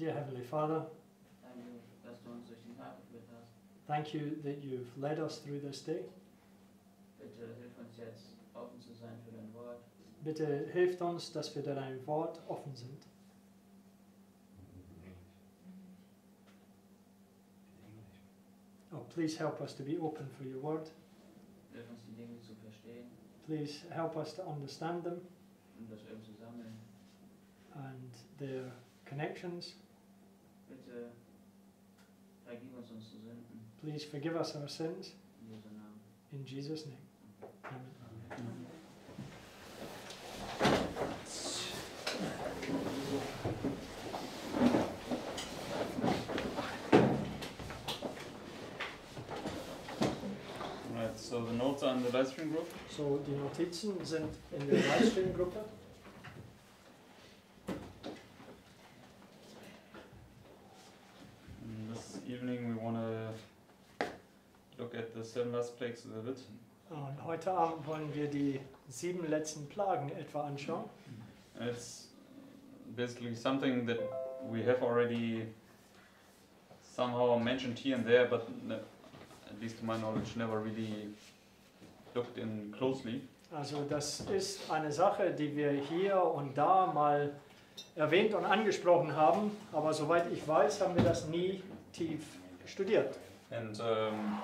Dear Heavenly Father, danke, dass du uns durch den Tag geführt hast. thank you that you've led us through this day. Bitte hilf uns jetzt, offen zu sein für dein Wort. Bitte hilft uns, dass wir dein Wort offen sind. Oh, please help us to be open for your word. Hilf uns die Dinge zu verstehen Please help us to understand them und das irgendwie zu sammeln. and their connections. Bitte vergib uns unsere Sünden. Please forgive us our sins. In In Jesus' name. Amen. Right, so the notes are in the live stream group. So, die Notizen sind in der Livestream-Gruppe. And last plagues a little bit. Und heute Abend wollen wir die sieben letzten Plagen etwa anschauen. And it's basically something that we have already somehow mentioned here and there, but ne- at least to my knowledge, never really looked in closely. Also das ist eine Sache, die wir hier und da mal erwähnt und angesprochen haben, aber soweit ich weiß, haben wir das nie tief studiert. And um,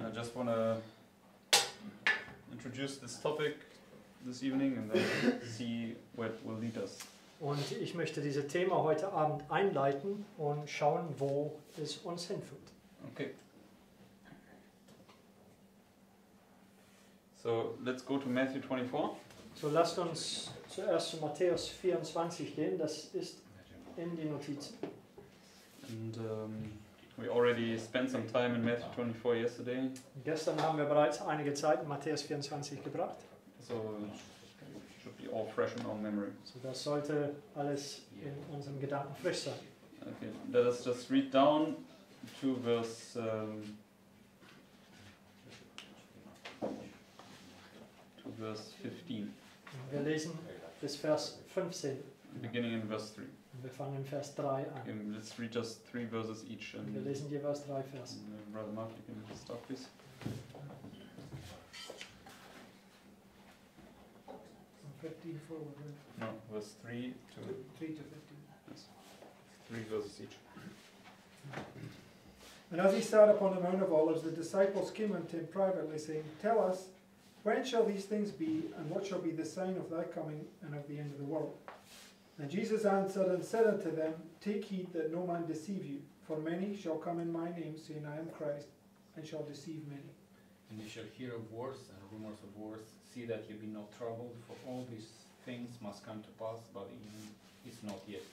I just want to introduce this topic this evening and then see where it will lead us. Und ich möchte dieses Thema heute Abend einleiten und schauen, wo es uns hinführt. Okay. So let's go to Matthew 24. So lasst uns zuerst zu Matthäus 24 gehen, das ist in die Notizen. And um, we already spent some time in Matthew 24 yesterday, Gestern haben wir bereits einige Zeit in Matthäus 24 gebracht, so it should be all fresh in our memory. so das sollte alles in unseren Gedanken frisch sein. Okay, let us just read down to verse um, to verse 15, Wir lesen bis Vers 15 beginning in verse 3. Und wir fangen in Vers 3 an. Okay, let's read just three verses each. Und wir And lesen jeweils drei Verse. uh, Brother Mark, you can start, please. From 15 forward. No, verse 3 to 3 to 15. Yes. three verses each. And as he sat upon the Mount of Olives, the disciples came unto him privately, saying, Tell us, when shall these things be, and what shall be the sign of thy coming and of the end of the world? And Jesus answered and said unto them, Take heed that no man deceive you, for many shall come in my name, saying, I am Christ, and shall deceive many. And you shall hear of wars and rumors of wars. See that ye be not troubled, for all these things must come to pass, but it is not yet.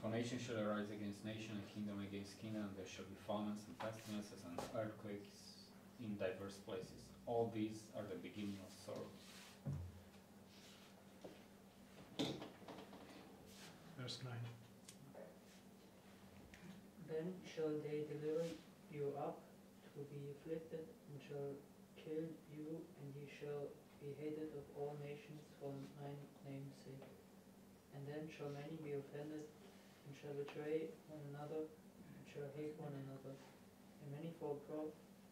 For nation shall arise against nation, and kingdom against kingdom, and there shall be famines and pestilences and earthquakes in diverse places. All these are the beginning of sorrows. Vers 9. Then shall they deliver you up to be afflicted, and shall kill you, and ye shall be hated of all nations for my name's sake. And then shall many be offended, and shall betray one another, and shall hate one another. And many false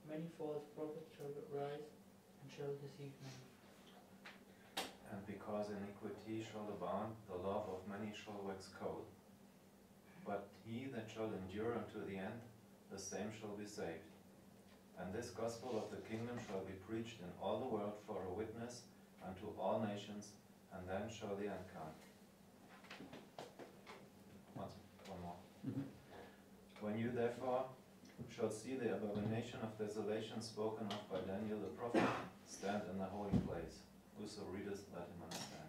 many false prophets shall rise, and shall deceive many. And because iniquity shall abound, the love of many shall wax cold. But he that shall endure unto the end, the same shall be saved. And this gospel of the kingdom shall be preached in all the world for a witness unto all nations, and then shall the end come. Once, one more. Mm-hmm. When you therefore shall see the abomination of desolation spoken of by Daniel the prophet stand in the holy place. Whoso readeth, let him understand.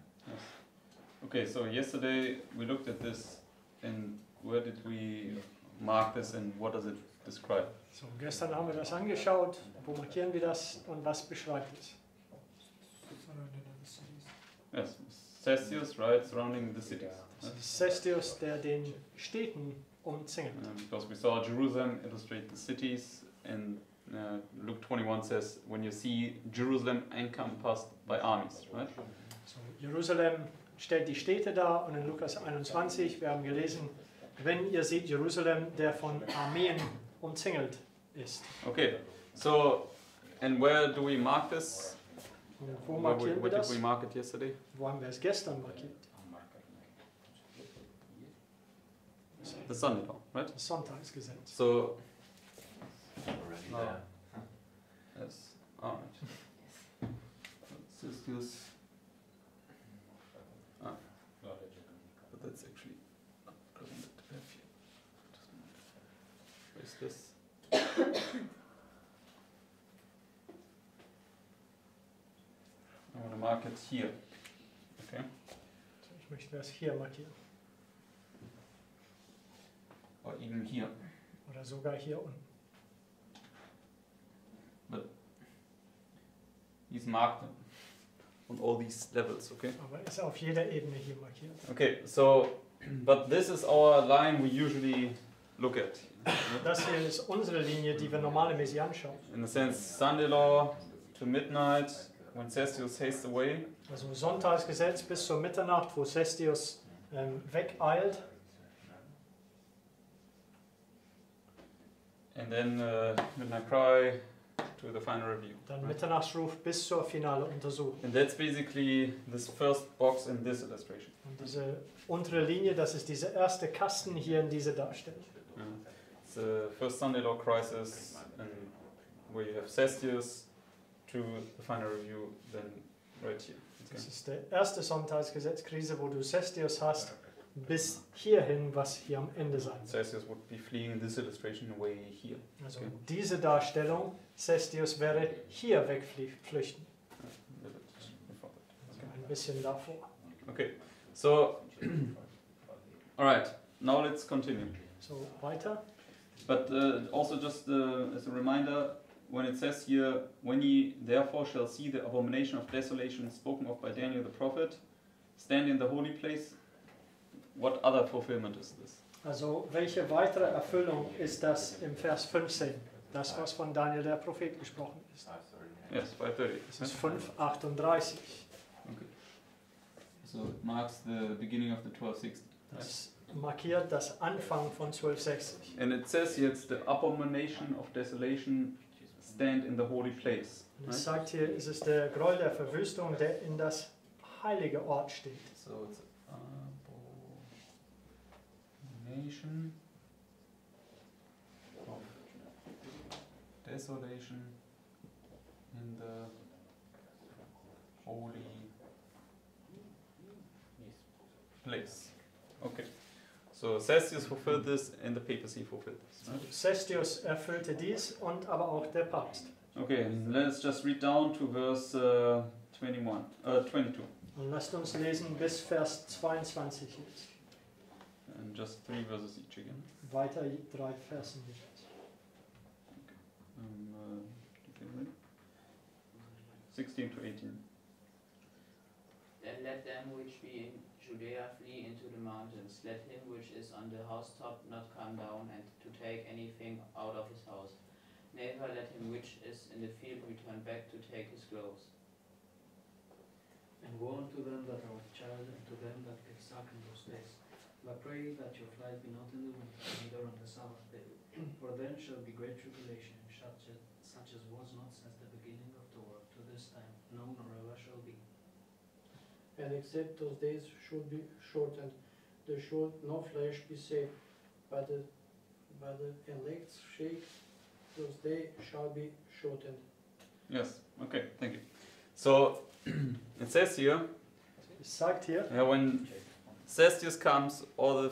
Okay, so yesterday we looked at this and where did we mark this and what does it describe? So, gestern haben wir das angeschaut. Wo markieren wir das und was beschreibt es? Surrounded other. Yes, Cestius, right, surrounding the cities. Das ist Cestius, der den Städten umzingelt. Um, because we saw Jerusalem illustrate the cities, and uh, Luke 21 says, when you see Jerusalem encompassed by armies, right? So, Jerusalem stellt die Städte dar und in Lukas 21, wir haben gelesen, wenn ihr seht Jerusalem, der von Armeen umzingelt ist. Okay, so, and where do we mark this? Und wo Where we, markieren wir where did we mark it yesterday? Wo haben wir es gestern markiert? The Sunday law, right? Das Sonntagsgesetz. So, Already No. there. yes, alright. Cestius, but that's actually not presented to have here. Where's this? I want to mark it here. Okay. So, ich möchte das hier markieren. Or even here. Oder sogar hier unten. Marked on all these levels, okay? Aber ist auf jeder Ebene hier markiert. Okay, so, but this is our line we usually look at. Das hier ist unsere Linie, die wir normalerweise anschauen. In the sense, Sunday law to midnight, when Cestius hastes away, Also Sonntagsgesetz bis zur Mitternacht, wo Cestius ähm, wegeilt. and then uh, midnight cry to the final review. Dann? Mitternachtsruf bis zur finale Untersuchung. And that's basically this first box in this illustration. Und diese untere Linie, das ist dieser erste Kasten hier in dieser Darstellung. Yeah. It's the first Sunday law crisis, and where you have Cestius to the final review, then right here. Das Okay. ist der erste Sonntagsgesetzkrise, wo du Cestius hast, bis hierhin, was hier am Ende sein soll. Cestius would be fleeing this illustration away here. Also Okay. diese Darstellung, Cestius werde hier wegflüchten. Ein bisschen davor. Okay, so, alright, now let's continue. So weiter. But uh, also, just uh, as a reminder, when it says here, when ye therefore shall see the abomination of desolation spoken of by Daniel the prophet, stand in the holy place, what other fulfillment is this? Also welche weitere Erfüllung ist das im Vers 15? Das, was von Daniel der Prophet gesprochen ist. Ah, sorry. Yes, 530. Das ist 538. Okay. So it marks the beginning of the 1260. Das markiert das Anfang von 1260. And it says here it's the abomination of desolation stand in the holy place. Und es sagt hier, es ist der Groll der Verwüstung, der in das heilige Ort steht. So it's abomination desolation in the holy place. Okay. So Cestius fulfilled this and the papacy fulfilled this. right? Cestius erfüllte dies und aber auch der Papst. Okay, let's just read down to verse uh, 21, uh, 22, Und lasst uns lesen bis Vers 22 jetzt. and just three verses each again. Weiter drei Versen jeweils. Um, uh, 16 to 18. Then let them which be in Judea flee into the mountains. Let him which is on the housetop not come down and to take anything out of his house. Neither let him which is in the field return back to take his clothes. And woe unto them that are with child, and to them that get suck in those days. But pray that your flight be not in the winter, neither on the Sabbath day. For then shall be great tribulation, such as, such as was not since the beginning of the world to this time, no nor ever shall be. And except those days should be shortened, there should no flesh be saved, but the, but the elect's shake, those days shall be shortened. Yes, okay, thank you. So it says here, Es sagt hier, yeah, when Cestius comes or the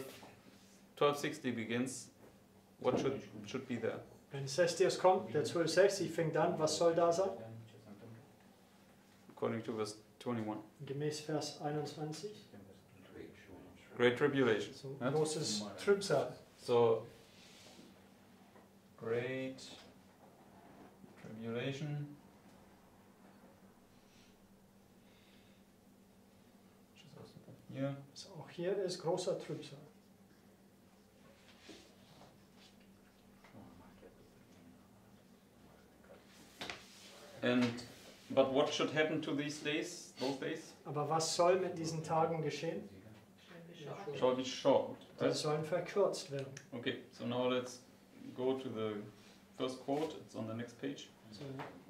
1260 begins, what should, should be there? Wenn Cestius kommt, der 1260 fängt an, was soll da sein? According to verse 21. Gemäß Vers 21. Great tribulation. So Ja. großes Trübsal. So, great tribulation. Which is here. Also auch hier ist großer Trübsal. And but what should happen to these days? Those days Aber was soll mit diesen Tagen geschehen? shall be short. Right? sollen verkürzt werden. Okay, so now let's go to the first quote. It's on the next page. So,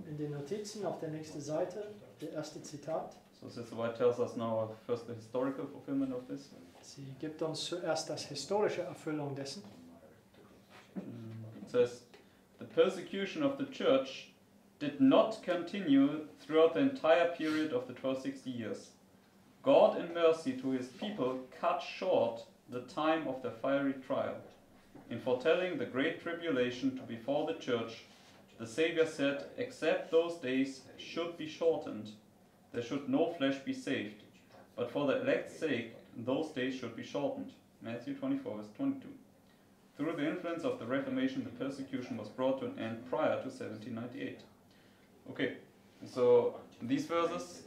in den Notizen auf der nächsten Seite, der erste Zitat. So Sister tells us now first the historical fulfillment of this. Sie gibt uns zuerst das historische Erfüllung dessen. It says, The persecution of the church did not continue throughout the entire period of the 1260 years. God, in mercy to his people, cut short the time of the fiery trial. In foretelling the great tribulation to befall the church, the Savior said, Except those days should be shortened, there should no flesh be saved. But for the elect's sake, those days should be shortened. Matthew 24, verse 22. Through the influence of the Reformation, the persecution was brought to an end prior to 1798. Okay, so these verses,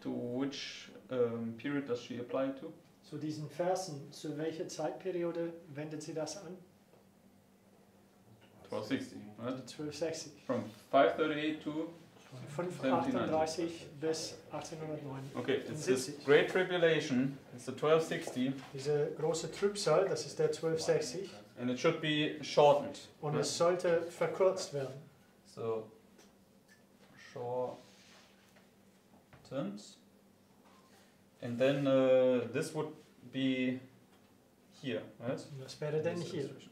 to which um, period does she apply it to? Zu diesen Versen, zu welcher Zeitperiode wendet sie das an? 1260, right? 1260. From 538 to. Von 538 bis 1809. Okay, it's this 75. Great Tribulation, it's the 1260, Diese große Trübsal, das ist der 1260. and it should be shortened. Und right? es sollte verkürzt werden. So, shortened. And then uh, this would be here, right? Das wäre dann This. Shortened,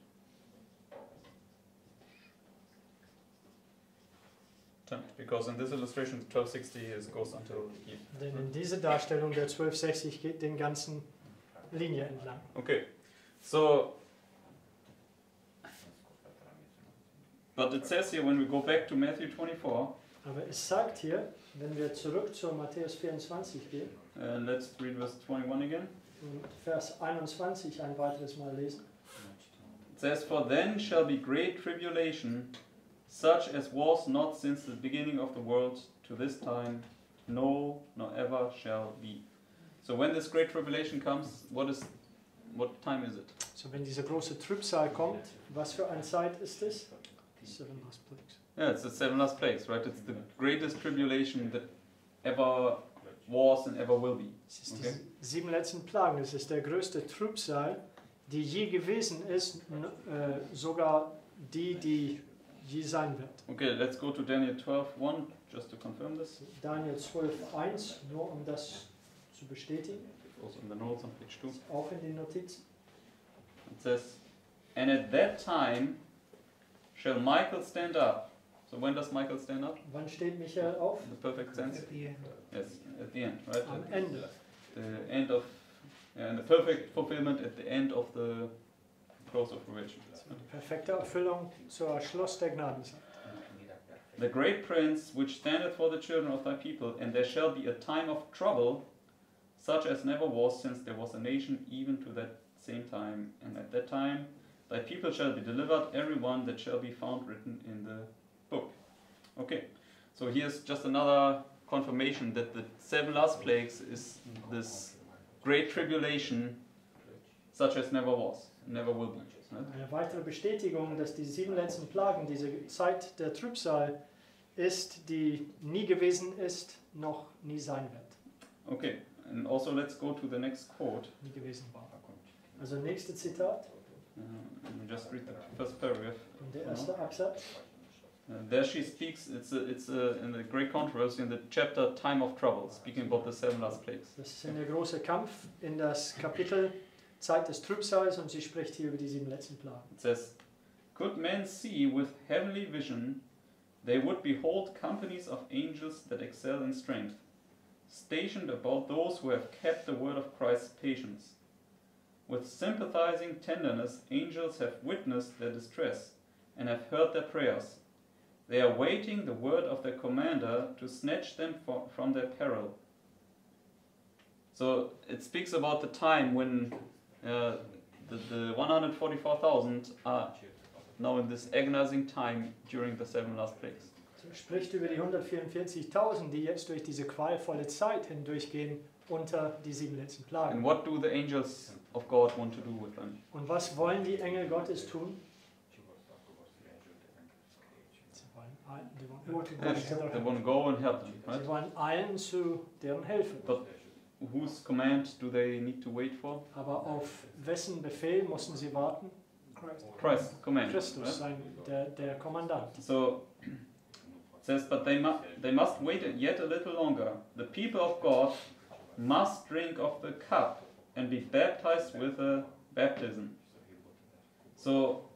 Because in this illustration, the 1260 is, goes until here. Denn in diese Darstellung der 1260 geht den ganzen Linie entlang. Okay, so. But it says here when we go back to Matthew 24, Aber es sagt hier, wenn wir zurück zu Matthäus 24 gehen uh, let's read verse 21 again. und Vers 21 ein weiteres Mal lesen. It says, For then shall be great tribulation, such as was not since the beginning of the world to this time, no, nor ever shall be. So when this great tribulation comes, what is, what time is it? So, wenn diese große Trübsal kommt, was für eine Zeit ist es? Seven last plagues. Yeah, it's the seven last plagues, right? It's the greatest tribulation that ever was and ever will be. Es ist Okay. die sieben letzten Plagen. Es ist der größte Trübsal, die je gewesen ist, äh, sogar die, die je sein wird. Okay, let's go to Daniel 12:1 just to confirm this. Daniel 12,1, nur um das zu bestätigen, Also in the notes on page 2. auch in den Notizen. It says, And at that time shall Michael stand up. So when does Michael stand up? Wann steht Michael auf? In the perfect sense? At the end. Yes, at the end, right? Am At Ende. The end of, yeah, in the perfect fulfillment at the end of the close of Revelation. Perfekte Erfüllung zur Schluss der Gnadenzeit. The great prince which standeth for the children of thy people, and there shall be a time of trouble, such as never was since there was a nation, even to that same time. And at that time thy people shall be delivered, every one that shall be found written in the book. Okay, so here's just another confirmation that the seven last plagues is this great tribulation, such as never was, never will be. Eine weitere Bestätigung, dass die sieben letzten Plagen diese Zeit der Trübsal ist, die nie gewesen ist, noch nie sein wird. Okay, and also let's go to the next quote. Nie gewesen war. Also nächste Zitat Uh, just read the first paragraph. und der erste Absatz. Uh, there she speaks, it's, a, it's a, in the great controversy in the chapter Time of Trouble, speaking about the seven last plagues. Das ist in der große Kampf in das Kapitel Zeit des Trübsals und sie spricht hier über die sieben letzten Plagen. It says, Could men see with heavenly vision, they would behold companies of angels that excel in strength, stationed about those who have kept the word of Christ's patience. With sympathizing tenderness, angels have witnessed their distress and have heard their prayers. They are waiting the word of their commander to snatch them fro- from their peril. So it speaks about the time when uh, the, the 144,000 are now in this agonizing time during the seven last plagues. Spricht über die 144.000, die jetzt durch diese qualvolle Zeit hindurchgehen unter die sieben letzten Plagen. And what do the angels of God want to do with them? Und was wollen die Engel Gottes tun? Sie wollen, allen- die wollen, What did Yes, they want to go and help them, right? sie wollen allen zu deren helfen. But whose command do they need to wait for? Aber auf wessen Befehl mussten sie warten? Christ. Christ's command. Christus, right? sein, der, der Kommandant. So it says, but they, mu- they must wait yet a little longer. The people of God must drink of the cup and be baptized with a baptism. So,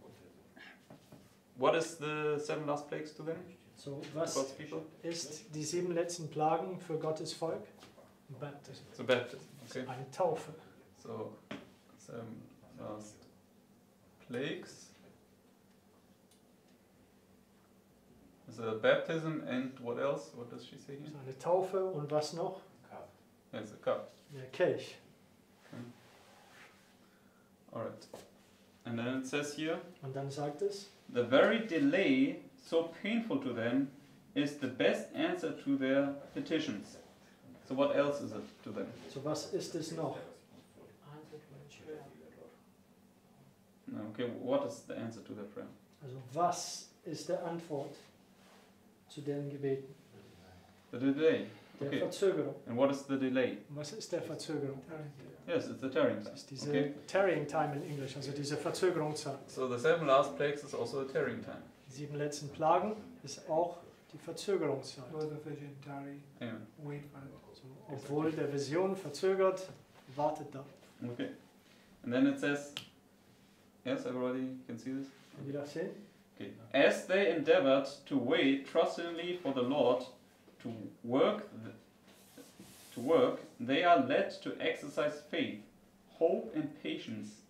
what is the seven last plagues to them? So, was ist die sieben letzten Plagen für Gottes Volk? Baptism. So baptism. Okay. Eine Taufe. So seven last plagues. A baptism and what else? What does she say here? So eine Taufe und was noch? Yes, a cup. Der Kelch. Alright. And then it says here, Und dann sagt es, the very delay, so painful to them, is the best answer to their petitions. So what else is it to them? so was ist es noch? Answer to prayer. No, Okay, what is the answer to their prayer? Also was ist der Antwort zu deren Gebeten? The delay. Der Okay. Verzögerung. And what is the delay? Was ist der Verzögerung? Yes, it's the tarrying time. Das ist diese Okay. Tarrying Time in Englisch, also diese Verzögerungszeit. So the seven last plagues is also the tarrying time. Die sieben letzten Plagen ist auch die Verzögerungszeit. Though the vision tarry, Amen. wait for it. So, obwohl der Vision verzögert, wartet da. Okay. And then it says, yes, everybody can see this? Können Sie das sehen? Okay. As they endeavored to wait trustingly for the Lord to work, th- to work, they are led to exercise faith, hope, and patience,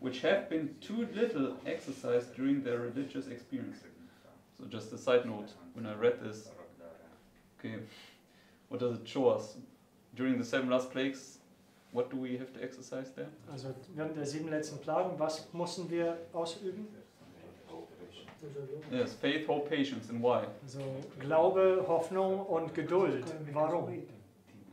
which have been too little exercised during their religious experience. So, just a side note: when I read this, okay, what does it show us? During the seven last plagues, what do we have to exercise there? Also während der sieben letzten Plagen, was mussten wir ausüben? Yes, faith, hope, patience, and why? Also Glaube, Hoffnung und Geduld. Gotta make us Warum?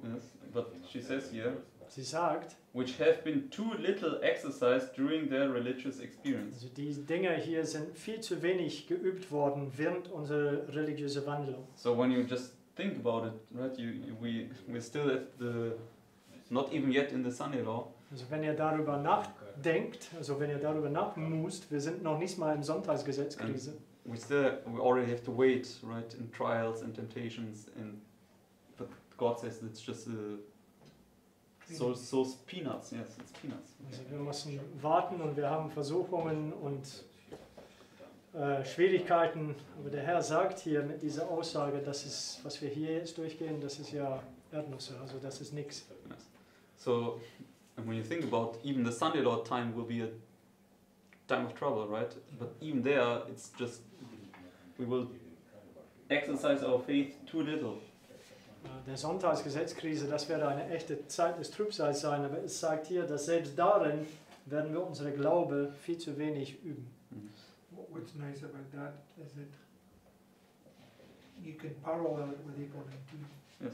Yes, but she says here, Sie sagt, which have been too little exercised during their religious experience. also die Dinge hier sind viel zu wenig geübt worden während unserer religiösen Wandlung. So when you just think about it, right, you, you we we're still at the not even yet in the Sunday law, Also wenn ihr darüber nachdenkt, also wenn ihr darüber nachmust, wir sind noch nicht mal im Sonntagsgesetzkrise. we still we already have to wait, right, in trials and temptations, and but God says it's just a so so it's peanuts. Yes, it's peanuts. Also wir müssen warten und wir haben Versuchungen und äh, Schwierigkeiten. Aber der Herr sagt hier mit dieser Aussage, das ist, was wir hier jetzt durchgehen, das ist ja Erdnüsse, also das ist nichts. So, and when you think about even the Sunday law time will be a time of trouble, right? But even there, it's just we will exercise our faith too little. Der Sonntagsgesetzkrise, das werde eine echte Zeit des Trübsals sein, aber es sagt hier, dass selbst darin werden wir unsere Glaube viel zu wenig üben. What- What's nice about that is that you can parallel it with April 19. Yes.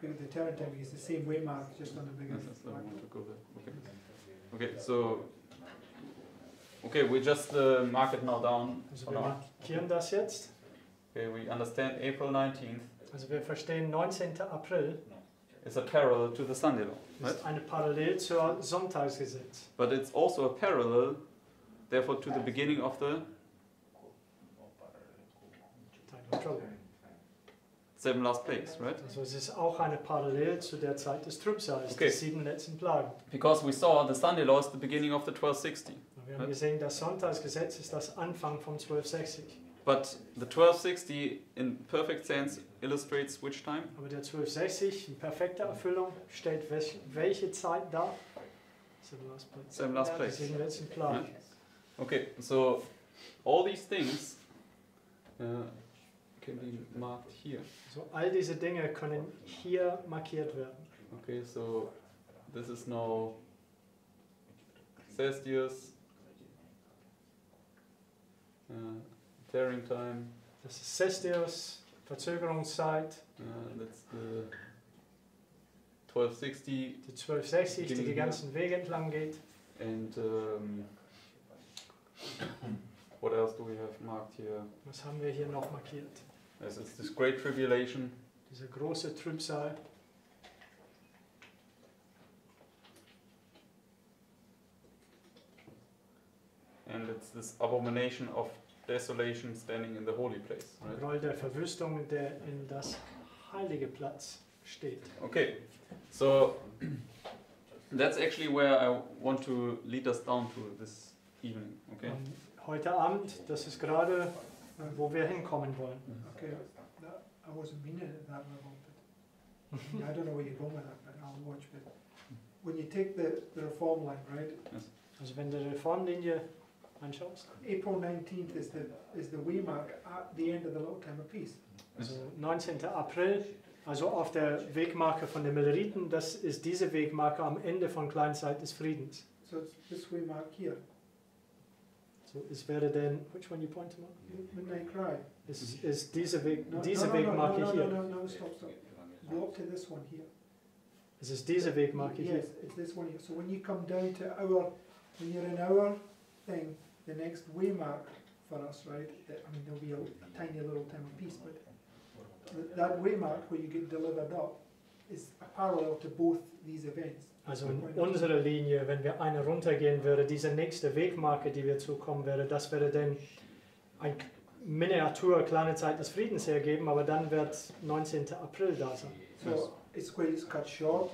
Because the Terran time is the same way mark, just on the Yes, beginning. yes, I want to go there. Okay. Okay, so okay, we just uh, mark it now down. Also wir markieren das jetzt. Okay, we understand April 19th Also wir verstehen 19. April is a parallel to the Sunday law, right? ist eine Parallel zur Sonntagsgesetz. But it's also a parallel, therefore, to the beginning of the seven last plagues, right? Also es ist auch eine Parallel zu der Zeit des Trübsals, Okay. die sieben letzten Plagen. Because we saw the Sunday law is the beginning of the 1260. Und Wir haben gesehen, das Sonntagsgesetz ist das Anfang von 1260. But the 1260, in perfect sense, illustrates which time? Aber der 1260 in perfekter Erfüllung stellt welch, welche Zeit dar? Seven last plagues. Seven last letzten Plagen. Okay, so all these things uh, can be marked here. So all diese Dinge können hier markiert werden. Okay, so this is now Cestius, uh, tearing time, Das ist Cestius, Verzögerungszeit, uh, that's the 1260 Die 1260, die Dinge ganzen Wege entlang geht. and um, what else do we have marked here? Was haben wir hier noch markiert? Yes, it's this great tribulation. Diese große Trübsal. And it's this abomination of desolation standing in the holy place. Right? Groll der Verwüstung, der in das heilige Platz steht. Okay, so that's actually where I want to lead us down to this evening. Okay. Und heute Abend, das ist gerade, äh, wo wir hinkommen wollen. Mhm. Okay, that, I wasn't meaning it at that level, but I don't know where you're going with that, but I'll watch. But when you take the, the reform line, right? Also wenn du die Reformlinie anschaust, April 19th is the is the waymark at the end of the little time of peace. also 19. April, also auf der Wegmarke von den Milleriten, das ist diese Wegmarke am Ende von Kleinzeit des Friedens. So it's this waymark here, So es wäre denn, which one you point to? midnight cry. Es ist diese, Weg, diese no, no, Wegmarke no, no, hier. No, no, no, stop, stop. Go up to this one here. Es ist diese Wegmarke hier. Yes, it's this one here. So when you come down to our, when you're in our thing, the next waymark for us, right? that- I mean, there'll be a, a tiny little time of peace, but th- that waymark where you get delivered up is a parallel to both these events. Also in unserer Linie, wenn wir eine runtergehen würde, diese nächste Wegmarke, die wir zukommen wäre, das würde dann ein Miniatur kleine Zeit des Friedens hergeben, aber dann wird 19. April da sein. So it's where it's cut short,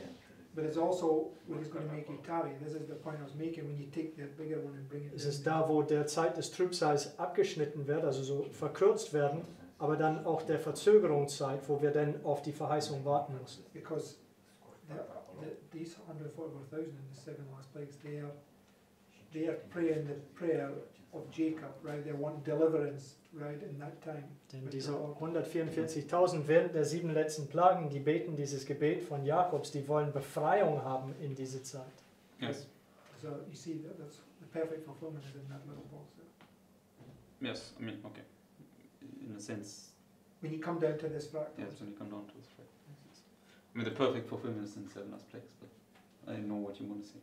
but it's also where it's going to make you tarry. This is the point I was making when you take the bigger one and bring it. Es ist da, wo der Zeit des Trübsals abgeschnitten wird, also so verkürzt werden, aber dann auch der Verzögerungszeit, wo wir dann auf die Verheißung warten müssen. because the, the, these 144,000 in the seven last plagues, they are, they are praying the prayer of Jacob, right? They want deliverance, right, in that time. Denn diese 144.000 während der sieben letzten Plagen, die beten dieses Gebet von Jakobs, die wollen Befreiung haben in diese Zeit. Yes. So you see that that's the perfect fulfillment is in that little box there. Yes. I mean, okay. In a sense, When you come down to this fact, yes. When you come down to this fact. Yes. I mean, the perfect fulfillment is in seven last plagues, but I know what you want to say.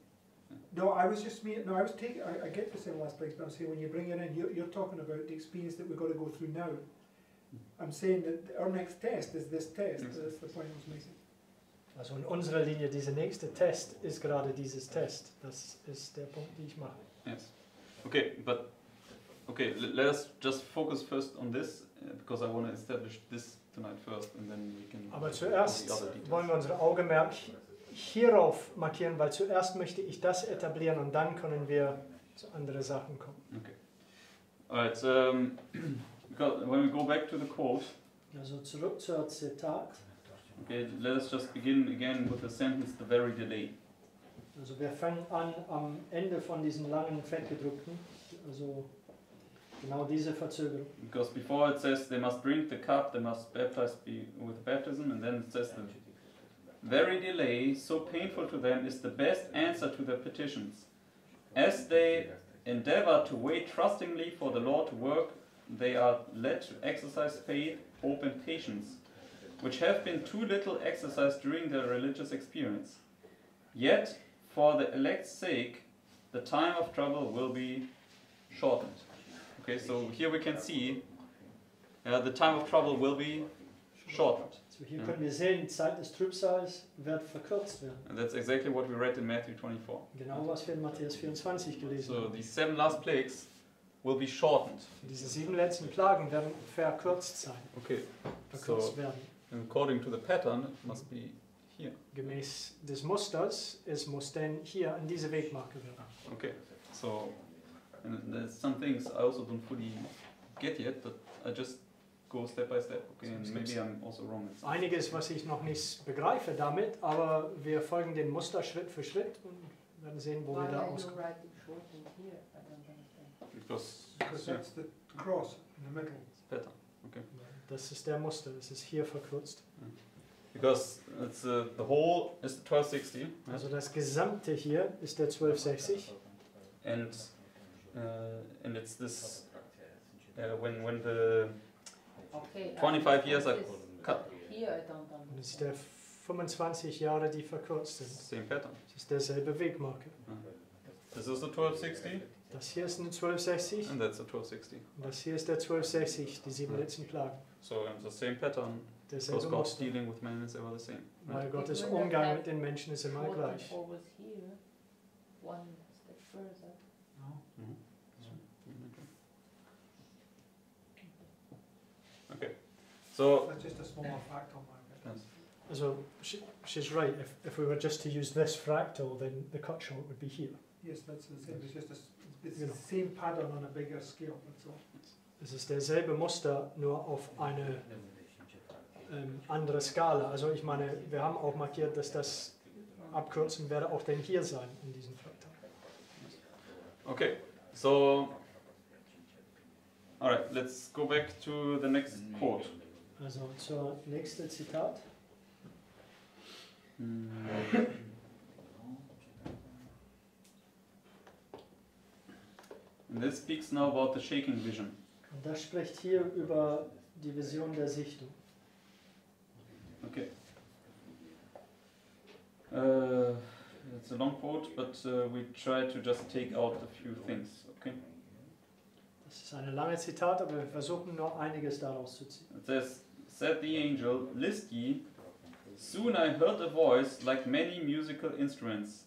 No, I was just me. No, I was taking. I, I get the seven last place, but I'm saying when you bring it in, you're, you're talking about the experience that we've got to go through now. I'm saying that our next test is this test. Yes. That's the point I was making. Also in unserer Linie, dieser nächste Test ist gerade dieses Test. Das ist der Punkt, den ich mache. Yes. Okay, but okay, let us just focus first on this uh, because I want to establish this tonight first, and then we can. Aber zuerst to the other details. wollen wir unser Augenmerk hierauf markieren, weil zuerst möchte ich das etablieren und dann können wir zu anderen Sachen kommen. Alright, um, because when we go back to the quote, Also zurück zur Zitat. okay, let us just begin again with the sentence, the very delay. Also wir fangen an am Ende von diesen langen fettgedruckten, also genau diese Verzögerung. Because before it says they must drink the cup, they must baptize be with baptism, and then it says the very delay, so painful to them, is the best answer to their petitions. As they endeavor to wait trustingly for the Lord to work, they are led to exercise faith, hope, and patience, which have been too little exercised during their religious experience. Yet, for the elect's sake, the time of trouble will be shortened. Okay, so here we can see uh, the time of trouble will be shortened. So hier Ja. können wir sehen, die Zeit des Trübsals wird verkürzt werden. And that's exactly what we read in Matthew 24. Genau was wir in Matthäus 24 gelesen So haben. these seven last plagues will be shortened. Diese sieben letzten Plagen werden verkürzt sein, Okay, verkürzt So- werden. according to the pattern, it must be here. Gemäß des Musters, es muss denn hier an diese Wegmarke werden. Okay, so and there's some things I also don't fully get yet, but I just go step by step. Okay, and maybe I'm also wrong. Einiges, was ich noch nicht begreife damit, aber wir folgen dem Muster Schritt für Schritt und werden sehen, wo Why wir da auskommen. Because Because yeah, that's the cross in the middle. it's pattern. Das ist der Muster, es ist hier verkürzt. Because it's uh, the whole is 1260. right? Also das Gesamte hier ist der 1260 and uh, and it's this uh, when when the Okay. 25 years are this cut. Here I don't und understand. es ist der 25 Jahre, die verkürzt sind. Same pattern. Es ist derselbe Wegmarke. This is the 1260 Das hier ist ein 1260 and that's the 1260. und das hier ist der 1260, die sieben letzten Plagen. So um, the same pattern because Derselbe God's Muster. dealing with man is ever the same. Weil Right? Gottes Umgang mit den Menschen ist immer gleich. was here, one step further. So That's just a smaller fractal market. yes. Also, she, she's right. If, if we were just to use this fractal, then the cut short would be here. Yes, that's the same, it's just a, s- it's Genau. the same pattern on a bigger scale, that's all. Es ist derselbe Muster, nur auf eine ähm, um, andere Skala. Also ich meine, wir haben auch markiert, dass das Abkürzen werde auch denn hier sein in diesem Fraktal. Okay. So all right. Let's go back to the next quote. Also zur nächste Zitat. And this speaks now about the shaking vision. Und das spricht hier über die Vision der Sichtung. Okay. Uh, it's a long quote, but uh, we try to just take out a few things. Okay. Eine lange Zitat, aber wir versuchen nur einiges daraus zu ziehen. It says, Said the angel, List ye, soon I heard a voice like many musical instruments,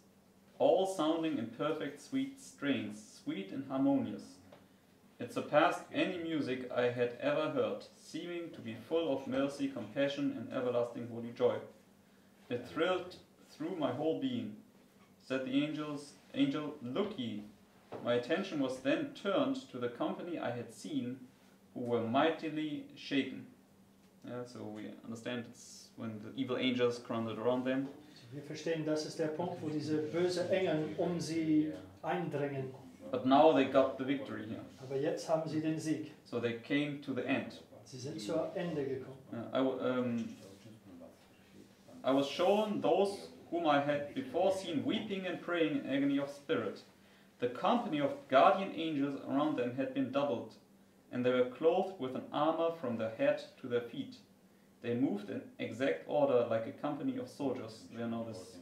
all sounding in perfect sweet strains, sweet and harmonious. It surpassed any music I had ever heard, seeming to be full of mercy, compassion, and everlasting holy joy. It thrilled through my whole being. Said the angels, angel, look ye. My attention was then turned to the company I had seen, who were mightily shaken. Yeah, so we understand it's when the evil angels crowded around them. Wir verstehen, das ist der Punkt, wo diese böse Engel um sie eindringen. But now they got the victory here. Aber jetzt haben sie den Sieg. So they came to the end. Sie sind zur Ende gekommen. Uh, I, um, I was shown those whom I had before seen weeping and praying in agony of spirit. The company of guardian angels around them had been doubled, and they were clothed with an armor from their head to their feet. They moved in exact order like a company of soldiers. They are now this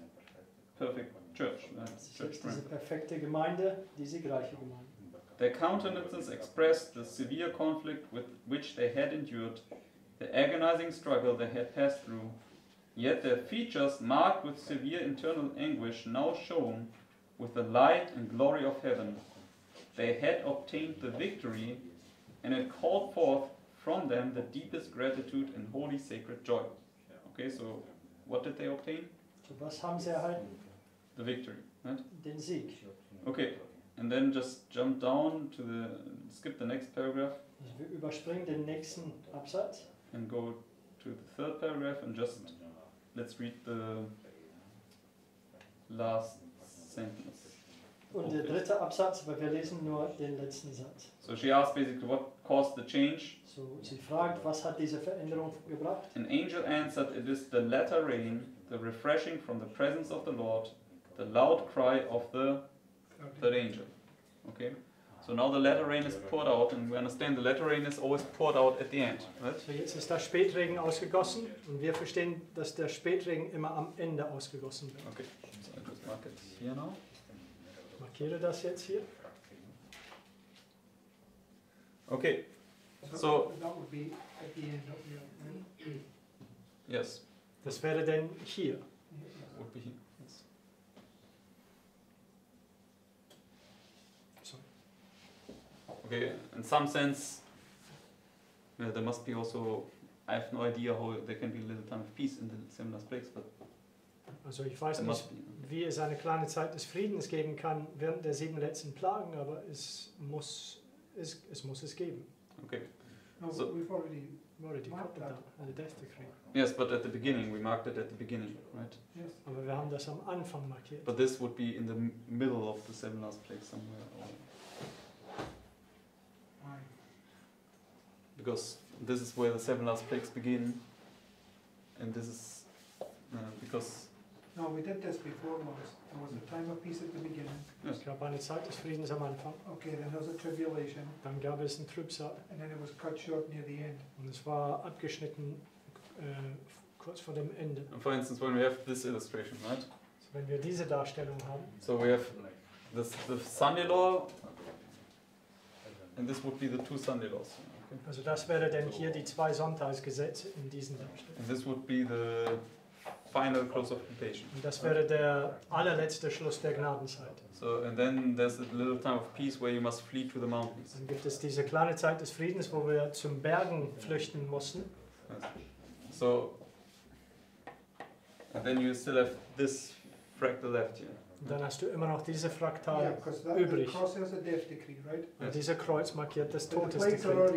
perfect church, uh, church diese perfekte Gemeinde, die siegreiche Gemeinde. Their countenances expressed the severe conflict with which they had endured, the agonizing struggle they had passed through. Yet their features, marked with severe internal anguish, now shone with the light and glory of heaven. They had obtained the victory, and it called forth from them the deepest gratitude and holy sacred joy. Okay, so what did they obtain? So was haben sie erhalten? The victory, right? Den Sieg. Okay, and then just jump down to the, skip the next paragraph. Wir überspringen den nächsten Absatz. and go to the third paragraph and just let's read the last sentence. Und der dritte Absatz, aber wir lesen nur den letzten Satz. So she asked basically what caused the change. So, sie fragt, was hat diese Veränderung gebracht? An angel answered, It is the latter rain, the refreshing from the presence of the Lord, the loud cry of the third angel. Okay? So now the latter rain is poured out, and we understand the latter rain is always poured out at the end, right? So, jetzt ist der Spätregen ausgegossen und wir verstehen, dass der Spätregen immer am Ende ausgegossen wird. Okay, so I just mark it here now. Markiere das jetzt hier. Okay, So- yes, Das wäre dann hier. would be here. Yes. Okay, in some sense, yeah, there must be also. I have no idea how there can be a little time of peace in the similar place, but Also ich weiß nicht. Wie es eine kleine Zeit des Friedens geben kann während der sieben letzten Plagen, aber es muss es, es, muss es geben. Okay. no, So- we've already, already Mark covered that. the death decree. Yes, but at the beginning, we marked it at the beginning, right? yes. Aber wir haben das am Anfang markiert. But this would be in the middle of the seven last plagues somewhere, or, Aye. because this is where the seven last plagues begin, and this is uh, because No, we did this before, Lois. There was a time of peace at the beginning. Es gab eine Zeit des Friedens am Anfang, Okay, then there was a tribulation, dann gab es einen Trübsal and then it was cut short near the end. und es war abgeschnitten äh, eh, kurz vor dem Ende. And for instance, when we have this illustration, right? Also wenn wir diese Darstellung haben, So we have this the Sunday law, and this would be the two Sunday laws. Okay? also das wäre dann hier die zwei Sonntagsgesetze in diesen Darstellungen. And this would be the final close of temptation. Und das wäre der allerletzte Schluss der Gnadenzeit. So and then there's a little time of peace where you must flee to the mountains. Dann gibt es diese kleine Zeit des Friedens, wo wir zum Bergen flüchten mussten. So and then you still have this fractal left here. Und dann hast du immer noch diese Yeah, Fraktale. the übrig. decree, right? Und dieser Kreuz markiert das Todesdekret.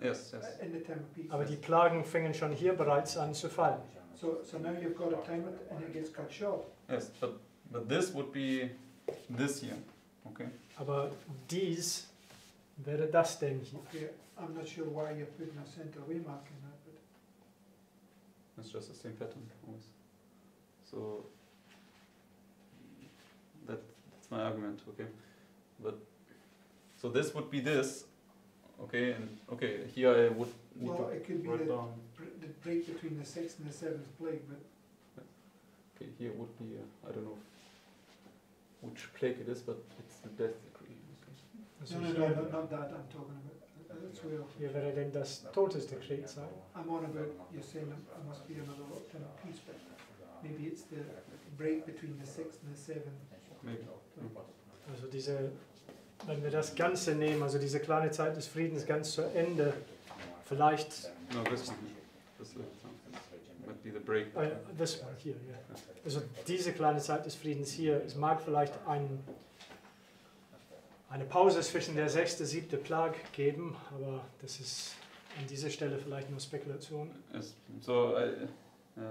Yes, yes. Aber die Plagen fingen schon hier bereits an zu fallen. So, so now you've got a time it and it gets cut short. Yes, but but this would be this year. Okay. Aber dies wäre das denn hier. Okay, I'm not sure why you're putting a center away mark in that, but It's just the same pattern always. So that, that's my argument, okay. But so this would be this, okay, and okay, here I would need well, to it could be write the, down. The break between the sixth and the seventh plague, but Okay, here would be uh, I don't know which plague it is, but it's the death decree. Okay. No, no, no, hier, not, not that I'm talking about. That's where hier wäre denn das Todesdekret sein. I'm on about. You're saying there must be another time of peace, but maybe it's the break between the sixth and the seventh. Maybe. Also diese, wenn wir das Ganze nehmen, also diese kleine Zeit des Friedens ganz zu Ende, vielleicht, No, this one. This little time. The break. äh, das war hier, ja. Also diese kleine Zeit des Friedens hier, es mag vielleicht ein, eine Pause zwischen der sechste, siebte Plage geben, aber das ist an dieser Stelle vielleicht nur Spekulation. So I, uh,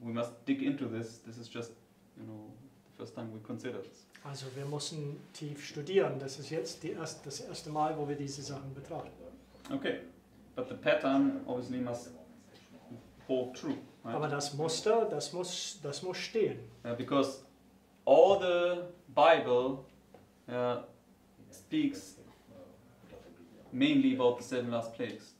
we must dig into this. This is just you know the first time we consider this. Also wir müssen tief studieren. Das ist jetzt erst, das erste Mal, wo wir diese Sachen betrachten. Okay, but the pattern obviously must hold true, right? Aber das Muster, das muss, das muss stehen. Uh, because all the Bible uh, speaks mainly about the seven last plagues.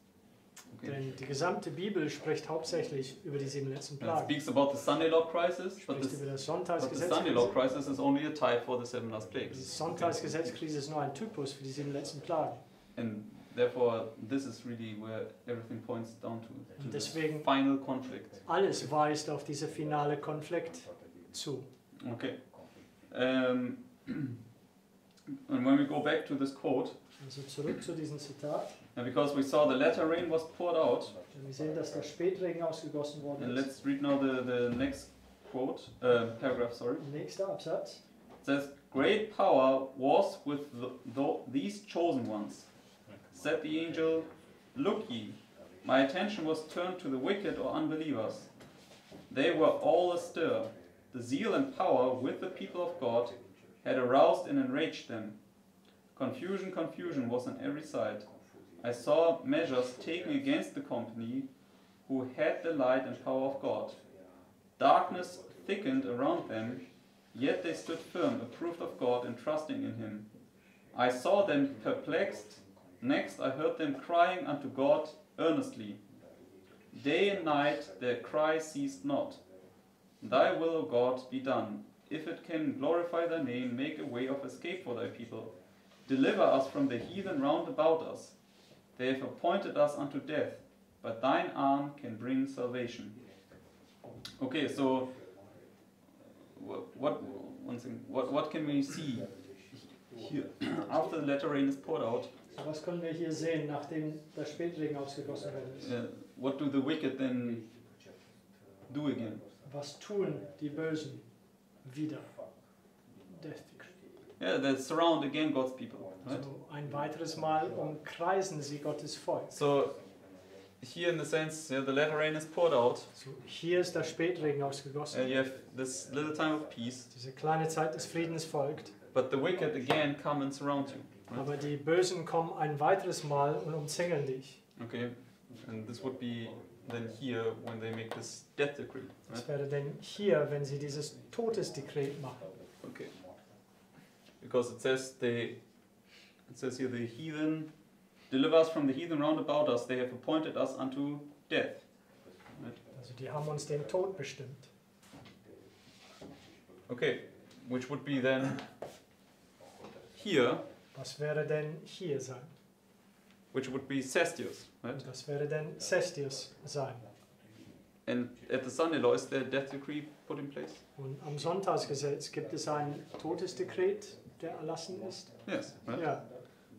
Okay. Denn die gesamte Bibel spricht hauptsächlich über die sieben letzten It Plagen. speaks about the Sunday law crisis, but Spricht the, über das but the Sonntagsgesetz. Sunday law crisis is only a type for the seven last Die plagues. Sonntagsgesetzkrise ist nur ein Typus für die sieben letzten Plagen. And therefore, this is really where everything points down to, to deswegen final conflict. alles weist auf diese finale Konflikt zu. Okay. Um, and when we go back to this quote, Also zurück zu diesem Zitat. and because we saw the latter rain was poured out, Wir sehen, dass der Spätregen ausgegossen worden ist. let's read now the, the next quote, uh, paragraph, sorry. Nächster Absatz. It says, Great power was with the, the, these chosen ones. Said the angel, Look ye, my attention was turned to the wicked or unbelievers. They were all astir. The zeal and power with the people of God had aroused and enraged them. Confusion, confusion was on every side. I saw measures taken against the company who had the light and power of God. Darkness thickened around them, yet they stood firm, approved of God and trusting in Him. I saw them perplexed. Next, I heard them crying unto God earnestly. Day and night their cry ceased not. Thy will, O God, be done. If it can glorify thy name, make a way of escape for thy people. Deliver us from the heathen round about us. They have appointed us unto death, but thine arm can bring salvation. Okay, so what, what one thing, what, what can we see here after the latter rain is poured out? So, was können wir hier sehen, nachdem der Spätregen ausgegossen ist? Uh, what do the wicked then do again? Was tun die Bösen wieder? Death. Yeah, they surround again God's people. Right? So ein weiteres Mal umkreisen sie Gottes Volk. So here, in the sense, yeah, the latter rain is poured out. So, hier ist der Spätregen ausgegossen. you have this little time of peace, Diese kleine Zeit des Friedens folgt. but the wicked again come and surround you. Right? Aber die Bösen kommen ein weiteres Mal und umzingeln dich. Okay, and this would be then here when they make this death decree. Right? Das wäre denn hier, wenn sie dieses Todesdekret machen. Okay. Because it says they, it says here the heathen, deliver us from the heathen round about us. They have appointed us unto death. Die haben uns den Tod bestimmt. Okay, which would be then here, Was wäre denn hier sein? which would be Cestius, right? Und das wäre dann Cestius sein. And at the Sunday law, is there a death decree put in place? Und am Sonntagsgesetz gibt es ein Todesdekret, der erlassen ist. Yes, right? Ja,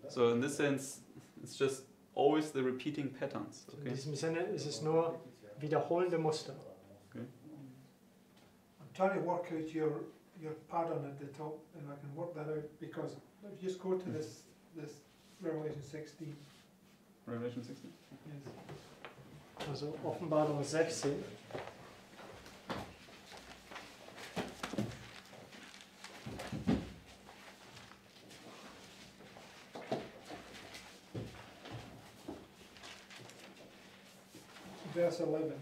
So in this sense, it's just always the repeating patterns. in Okay. diesem Sinne ist es nur wiederholende Muster. I'm trying to work out your, your pattern at the top, and I can work that out, because if you just go to this, this Revelation sixteen, Revelation 16. yes. Also Offenbarung 16. verse eleven.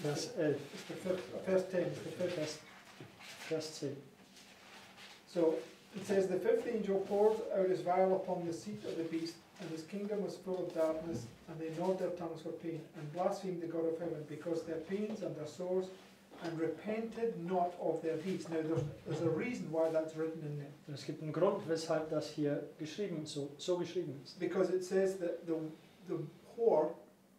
Verse 11, It's the fifth, verse ten, it's the fifth. Vers, Vers 10. So it says, The fifth angel poured out his vial upon the seat of the beast, and his kingdom was full of darkness, and they gnawed their tongues for pain, and blasphemed the God of heaven, because their pains and their sores, and repented not of their deeds. Now there's, there's a reason why that's written in there. Und es gibt einen Grund, weshalb das hier geschrieben, so, so geschrieben ist. Because it says that the, the whore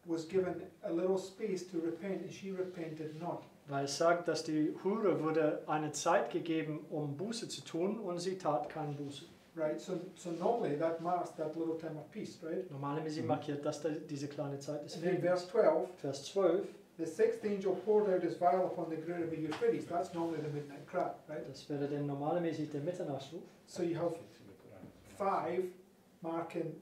was given a little space to repent, and she repented not. Weil es sagt, dass die Hure wurde eine Zeit gegeben, um Buße zu tun und sie tat keine Buße. Right? So, so normally that marks that little time of peace, right? Normalerweise Mhm. markiert das da- diese kleine Zeit des Friedens. verse 12, Vers 12, The sixth angel poured out his vial upon the great river Euphrates. That's normally the midnight cry, right? das wäre dann normalermäßig der Mitternachtsruf. So you have five marking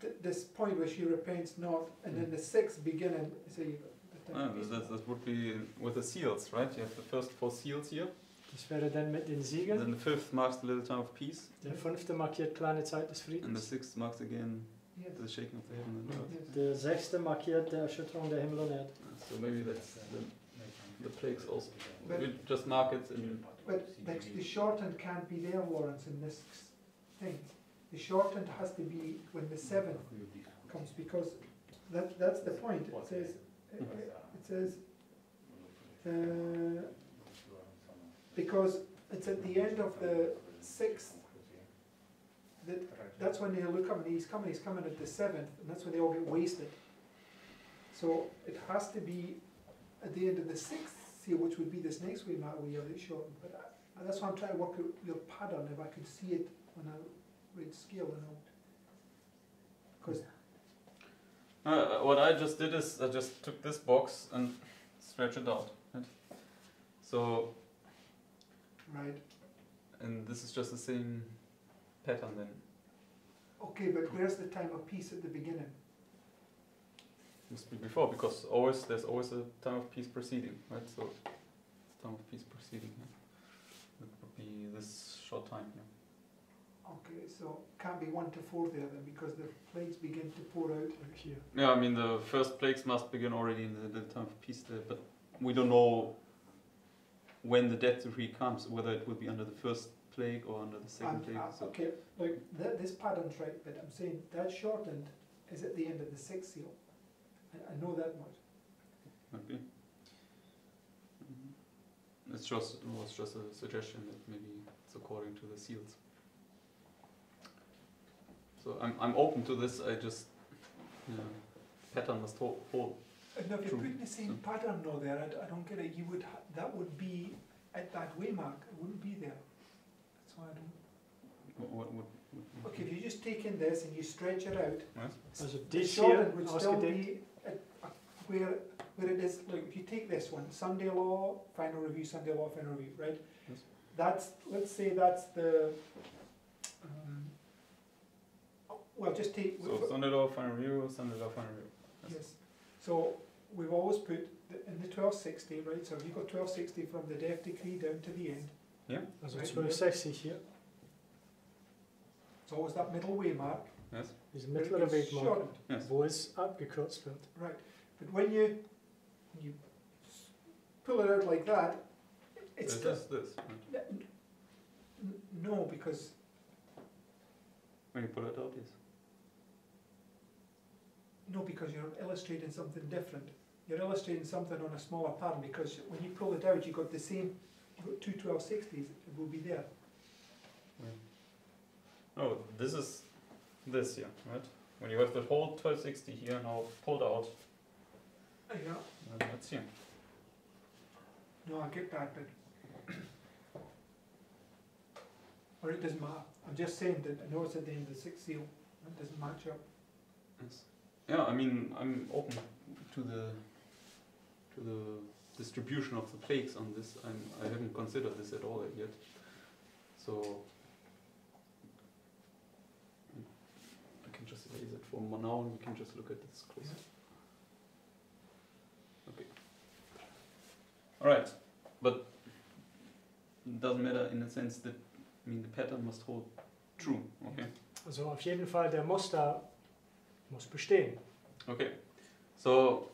th- this point where she repents not, and then the sixth beginning. So you the Ah, of peace. that, that would be with the seals, right? You have the first four seals here, Das wäre dann mit den and Siegeln. then the fifth marks the little time of peace, Der fünfte markiert kleine Zeit des Friedens. and the sixth marks again Yes. the shaking of the heaven and earth. Der sechste markiert der Erschütterung der Himmel und Erde. So maybe that's the, the plagues also. But- We just mark it in. But like, the shortened can't be there, Lawrence, in this thing. The shortened has to be when the seventh comes because that that's the point. It says it, it says uh, because it's at the end of the sixth that that's when they look and he's coming. He's coming at the seventh, and that's when they all get wasted. So it has to be at the end of the sixth seal, which would be this next week, mark where you have it shortened. But I, that's why I'm trying to work out your pattern if I could see it when I read scale and all. Because Uh, what I just did is I just took this box and stretched it out. Right? So, right, and this is just the same pattern then. okay, but where's the time of peace at the beginning? Must be before because always there's always a time of peace preceding, right? So, time of peace preceding. Yeah. It would be this short time here. Okay, so can't be one to four there then because the plagues begin to pour out. here. Yeah, I mean the first plagues must begin already in the, the time of peace there, but we don't know when the death decree comes, whether it will be under the first plague or under the second And, plague. uh, So okay, look, th- this pattern's right, but I'm saying that shortened is at the end of the sixth seal. I, I know that much. might be. Mhm. It's just it was just a suggestion that maybe it's according to the seals. So I'm I'm open to this. I just yeah, pattern must hold. hold. And now if you're putting the same pattern now there, I don't get it. You would ha- that would be at that way mark. It wouldn't be there. That's why I don't. What, what, what, what Okay, if you just take in this and you stretch it out, Yes. Also the dies hier shortened would still be at, uh, where where it is. Look, if you take this one, Sunday law, final review, Sunday law, final review, right? Yes. That's let's say that's the. Well, just take. So Sunday law final review, Sunday law final review. Yes. So we've always put the, in the twelve sixty, right? So if you got twelve sixty from the death decree down to the end, Yeah. Also Right. 1260 hier. it's always that middle way mark. Yes. Diese where it mittlere gets Wegmarke, shortened. Yes. wo es abgekürzt. Right. But when you when you pull it out like that, it's This still, this. Right. n- n- no because When you pull it out, yes. No because you're illustrating something different. you're illustrating something on a smaller pattern because when you pull it out, you've got the same, you've got two 1260s, it will be there. Oh, this is this here, right? When you have the whole 1260 here now pulled out, oh, Yeah. then that's here. No, I get that, but. Or it doesn't matter, I'm just saying that, I know it's at the end of the sixth seal, it doesn't match up. Yes. Yeah, I mean, I'm open to the to the distribution of the plagues on this. I'm, I haven't considered this at all yet. So I can just erase it for now, and we can just look at this closer. Okay. All right, but it doesn't matter in the sense that I mean the pattern must hold true. Okay. Also auf jeden Fall, der Muster muss bestehen. Okay, so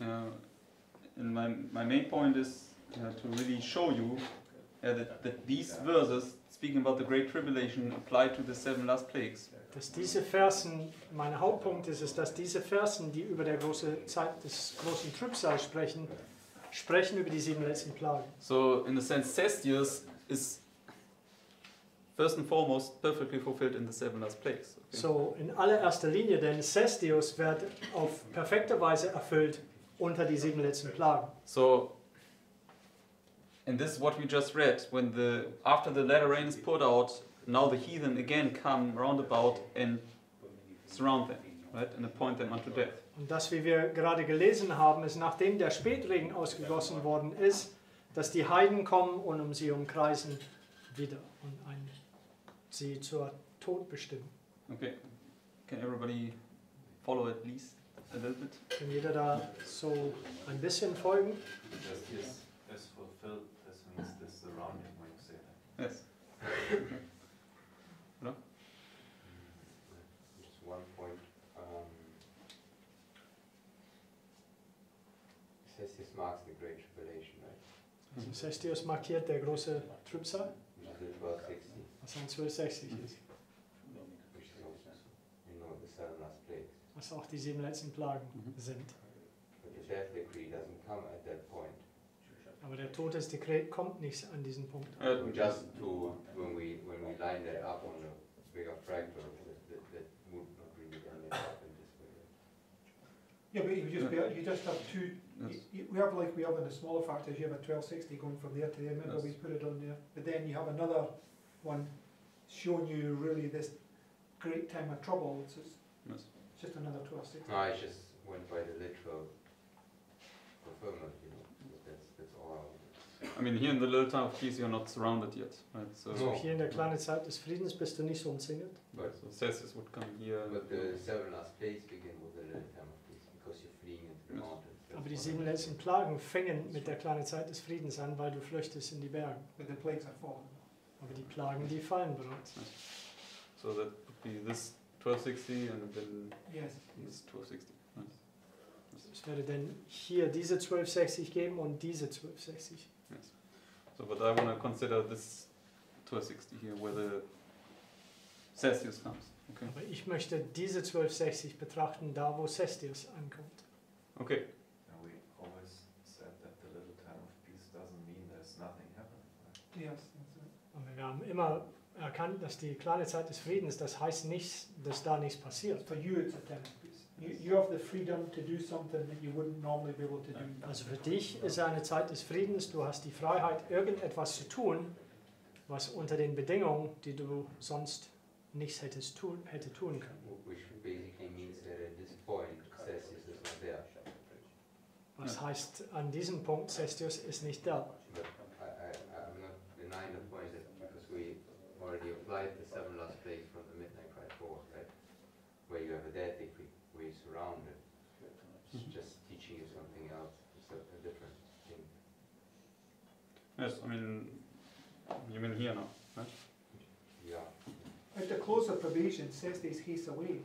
uh, and my, my main point is uh, to really show you uh, that, that these verses speaking about the Great Tribulation apply to the seven last plagues. Dass diese Versen, mein Hauptpunkt ist es, dass diese Versen, die über der große Zeit des großen Trübsal sprechen, sprechen über die sieben letzten Plagen. So, in a sense, Cestius is first and foremost perfectly fulfilled in the seven last plagues. Okay? So in allererster Linie, denn Cestius wird auf perfekte Weise erfüllt unter die sieben letzten Plagen. So, and this is what we just read. When the after the latter rain is poured out, now the heathen again come round about and surround them, right, and appoint them unto death. Und das, wie wir gerade gelesen haben, ist, nachdem der Spätregen ausgegossen worden ist, dass die Heiden kommen und um sie umkreisen wieder und ein, sie zur Tod bestimmen. Okay, can everybody follow at least a little bit? Kann jeder da so ein bisschen folgen? Just is, is fulfilled, this means the surrounding when you say that. Yes. Just one point. Um, this marks the Great Tribulation, right? Also Cestius markiert der große Trübsal, Which is the 1260, was ein 1260 ist, which is you know, the seven last plagues. was auch die sieben letzten Plagen Mhm. sind. But the death decree doesn't come at that point. Aber der Todesdekret kommt nicht an diesen Punkt. Uh, just to, when we, when we line that up on a bigger fractal, that, that, would not really in this way. Yeah, but you just, be, you just have two, you, yes. you, we have like we have in the smaller factors, you have a twelve sixty going from there to there, remember we Yes. put it on there, but then you have another one showing you really this great time of trouble, it's just, Yes. it's just another twelve sixty. No, I just went by the literal fulfillment, you know, that's, that's all. I mean, here in the little town of Kies, you're not surrounded yet, right? So, No. hier in der kleinen Zeit des Friedens bist du nicht so umzingelt. But, so Celsius would come here. but the seven last plagues begin with the little time of peace, because you're fleeing into the Yes. mountains. Aber die sieben letzten Plagen fängen mit der kleinen Zeit des Friedens an, weil du flüchtest in die Berge. But the plagues are fallen. Aber die Plagen, die fallen bereits. So that would be this 1260 and then Yes. this 1260. Right? Es werde denn hier diese 1260 geben und diese 1260. Yes. So, but I want to consider this 1260 here, where the Celsius comes. Okay. Aber ich möchte diese 1260 betrachten, da wo Cestius ankommt. Okay. And we always said that the little time of peace doesn't mean there's nothing happening. right? Yes. Und wir haben immer erkannt, dass die kleine Zeit des Friedens, das heißt nicht, dass da nichts passiert. For you, it's a time of peace. You, you have the freedom to do something that you wouldn't normally be able to do. Also für dich ist eine Zeit des Friedens, du hast die Freiheit, irgendetwas zu tun, was unter den Bedingungen, die du sonst nichts hättest tun, hätte tun können. Wh- Which basically means that at this point, Celsius is not there. Was heißt, an diesem Punkt, Cestius ist nicht da. Applied the seven last plagues from the midnight cry forward, right? Where you have a dead decree, where you surround it. It's mm-hmm. just teaching you something else, it's a, a different thing. Yes, I mean, you mean here now, right? Yeah. At the close of probation, says they haste away.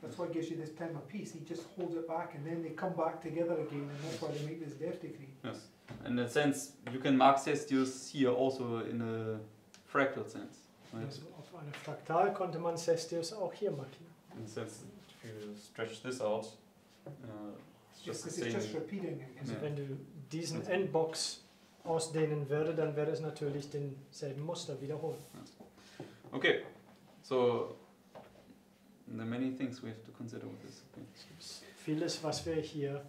That's what gives you this time of peace. He just holds it back and then they come back together again and that's why they make this death decree. Yes. In a sense, you can mark Cestius here also in a fractal sense, right? Also auf einer Fraktal konnte man Cestius auch hier markieren. The sense, if you stretch this out, uh, It's It's, just the it's just same. repeating again. Also Ja. wenn du diesen Endbox ausdehnen würde, dann wäre es natürlich denselben Muster wiederholen. Okay, so there are many things we have to consider with this. Okay. Vieles, was wir hier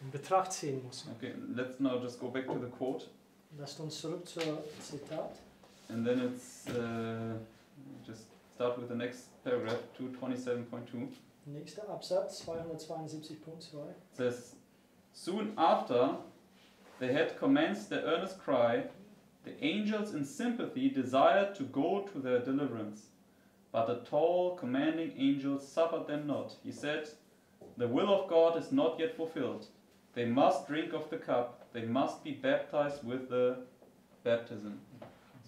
in Betracht ziehen müssen. okay, let's now just go back to the quote, Lasst uns zurück zur Zitat. And then it's uh, just start with the next paragraph, 227.2. Nächster Absatz, 272.2. Says, Soon after they had commenced their earnest cry, the angels in sympathy desired to go to their deliverance. But the tall, commanding angel suffered them not. He said, The will of God is not yet fulfilled. They must drink of the cup, they must be baptized with the baptism.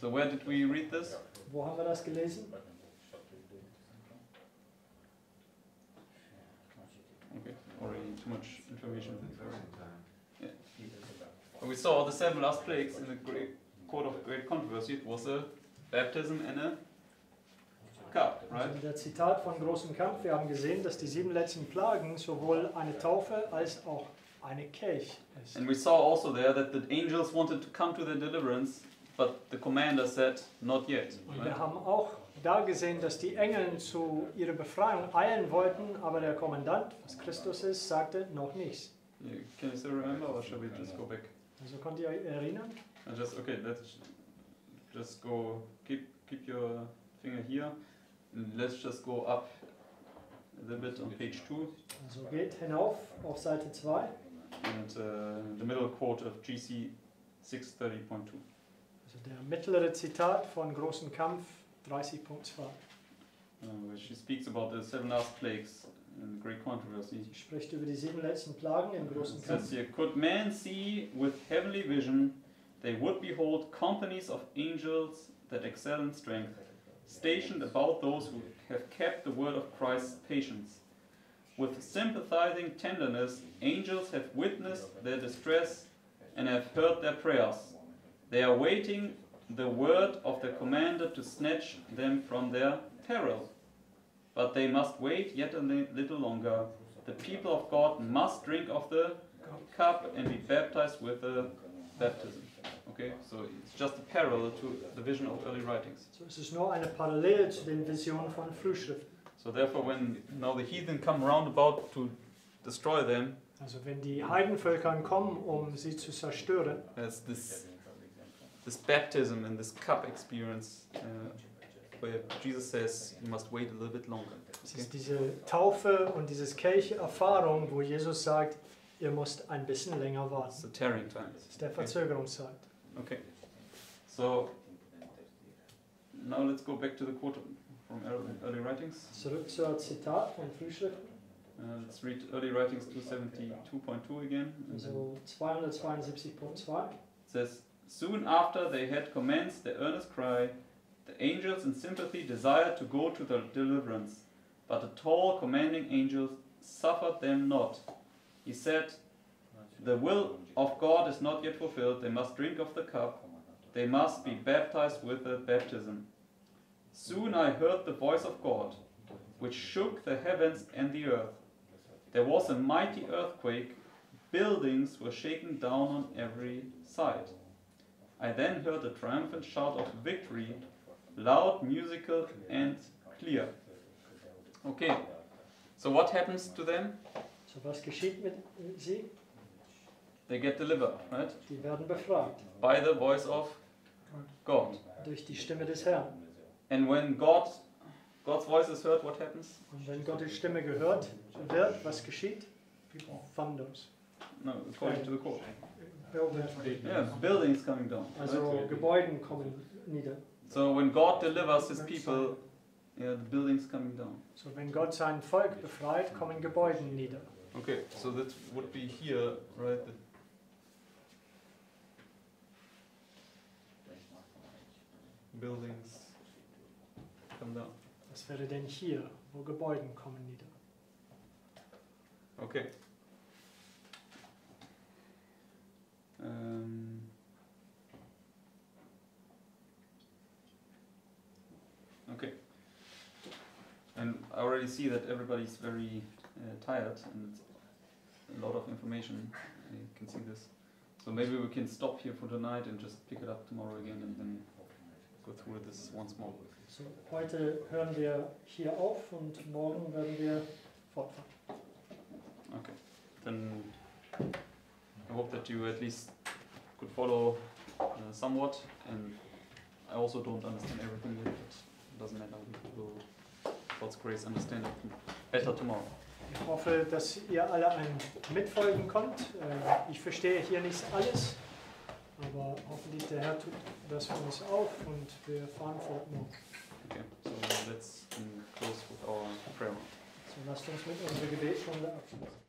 So, where did we read this? Wo haben wir das gelesen? Okay, already too much information. Time. When we saw the seven last plagues in the great court of great controversy, it was a baptism and a cup, Also right? in der Zitat von großem Kampf, wir haben gesehen, dass die sieben letzten Plagen sowohl eine Taufe als auch eine Kelch ist. And we saw also there that the angels wanted to come to their deliverance, but the commander said, not yet. Und wir haben auch da gesehen, dass die Engel zu ihrer Befreiung eilen wollten, aber der Kommandant, was Christus ist, sagte noch nichts. Can you still remember, or shall we just go back? Also könnt ihr erinnern? And just okay, let's just go. Keep keep your finger here. And let's just go up a little bit on page two. Also geht hinauf auf Seite 2. and uh, the middle quote of GC 630.2. Der mittlere Zitat von großem Kampf 30.2. Uh, where she speaks about the seven last plagues and the great controversy. Sie spricht über die sieben letzten Plagen im großen Kampf. says here, could man see with heavenly vision, they would behold companies of angels that excel in strength, stationed about those who have kept the word of Christ's patience. With sympathizing tenderness, angels have witnessed their distress and have heard their prayers. They are waiting the word of the commander to snatch them from their peril. But they must wait yet a little longer. The people of God must drink of the cup and be baptized with the baptism. Okay, so it's just a parallel to the vision of early writings. So es ist nur eine Parallele zu den Visionen von Frühschriften. So therefore, when now the heathen come round about to destroy them, Also wenn die Heidenvölker kommen, um sie zu zerstören, this this baptism and this cup experience uh, where Jesus says you must wait a little bit longer. es Okay? ist diese Taufe und dieses Kelche-Erfahrung, wo Jesus sagt, ihr müsst ein bisschen länger warten. It's the tarrying time. Das ist der Verzögerungszeit. Okay. So now let's go back to the quote from early, writings. Zurück zur Zitat von Frühschriften, Uh, let's read early writings 272.2 again. also 272.2. It says, Soon after they had commenced their earnest cry, the angels in sympathy desired to go to their deliverance, but the tall commanding angel suffered them not. He said, The will of God is not yet fulfilled, they must drink of the cup, they must be baptized with the baptism. Soon I heard the voice of God, which shook the heavens and the earth. There was a mighty earthquake, buildings were shaken down on every side. I then heard a triumphant shout of victory, loud, musical, and clear. Okay, so what happens to them? So was geschieht mit sie? They get delivered, right? Die werden befragt By the voice of God. durch die Stimme des Herrn. And when God, God's voice is heard, what happens? Und wenn Gottes Stimme gehört wird, was geschieht? Thunders. No, according to the quote. Buildings. Yeah, buildings coming down. Also right? Gebäuden kommen nieder. So when God delivers His people, yeah, the buildings coming down. So wenn Gott sein Volk befreit, kommen Gebäuden nieder. Okay, so that would be here, right? The buildings come down. Was wäre denn hier, wo Gebäuden kommen nieder? Okay. Um, okay. And I already see that everybody's very uh, tired, and it's, a lot of information. You can see this. So maybe we can stop here for tonight and just pick it up tomorrow again and then go through this once more. So, heute hören wir hier auf und morgen werden wir fortfahren. Okay. Then I hope that you at least could follow uh, somewhat, and I also don't understand everything yet, but it doesn't matter. We will, God's grace, understand it better tomorrow. Ich hoffe, dass ihr alle ein Mitfolgen kommt. Äh, Ich verstehe hier nicht alles, aber hoffentlich der Herr tut das für uns auf und wir fahren fort morgen. Okay, so let's close with our prayer. So lasst uns mit unserer Gebetsrunde abschließen.